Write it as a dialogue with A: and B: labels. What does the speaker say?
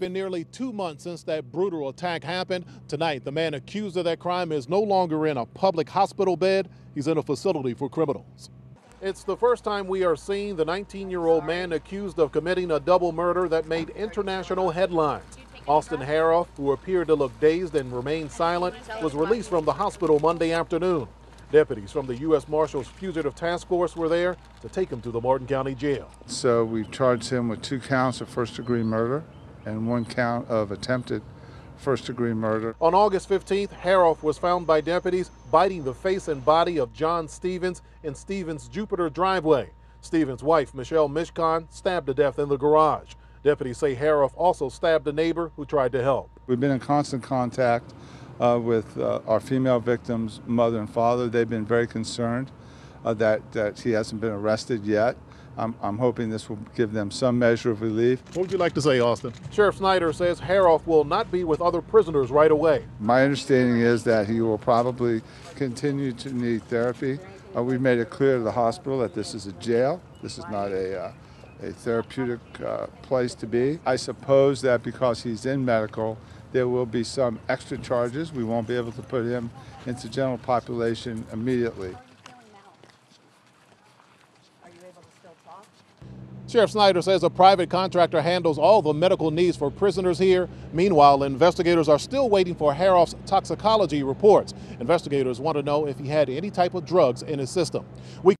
A: been nearly two months since that brutal attack happened. Tonight, the man accused of that crime is no longer in a public hospital bed. He's in a facility for criminals. It's the first time we are seeing the 19 year old man accused of committing a double murder that made international headlines. Austin Harouff, who appeared to look dazed and remained silent, was released from the hospital Monday afternoon. Deputies from the U.S. Marshals Fugitive Task Force were there to take him to the Martin County Jail.
B: So we charged him with two counts of first degree murder and one count of attempted first degree murder.
A: On August 15th, Harouff was found by deputies biting the face and body of John Stevens in Stevens' Jupiter driveway. Stevens' wife, Michelle Mishcon, stabbed to death in the garage. Deputies say Harouff also stabbed a neighbor who tried to help.
B: We've been in constant contact uh, with uh, our female victims' mother and father. They've been very concerned uh, that, that he hasn't been arrested yet. I'm, I'm, hoping this will give them some measure of relief.
A: What would you like to say, Austin? Sheriff Snyder says Harouff will not be with other prisoners right away.
B: My understanding is that he will probably continue to need therapy. Uh, we've made it clear to the hospital that this is a jail. This is not a, uh, a therapeutic uh, place to be. I suppose that because he's in medical, there will be some extra charges. We won't be able to put him into general population immediately.
A: Sheriff Snyder says a private contractor handles all the medical needs for prisoners here. Meanwhile, investigators are still waiting for Harouff's toxicology reports. Investigators want to know if he had any type of drugs in his system. We